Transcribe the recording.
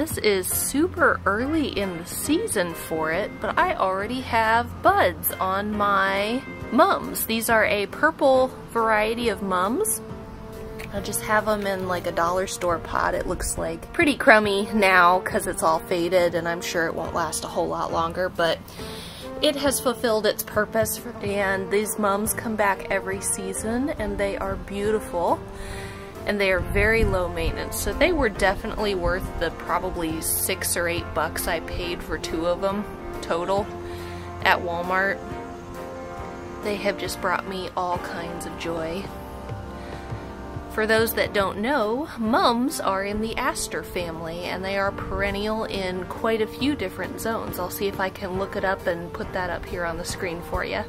This is super early in the season for it, but I already have buds on my mums. These are a purple variety of mums. I just have them in like a dollar store pot. It looks like pretty crummy now because it's all faded and I'm sure it won't last a whole lot longer, but it has fulfilled its purpose and these mums come back every season and they are beautiful and they are very low maintenance. So they were definitely worth the probably six or eight bucks I paid for two of them total at Walmart. They have just brought me all kinds of joy. For those that don't know, mums are in the aster family and they are perennial in quite a few different zones. I'll see if I can look it up and put that up here on the screen for you.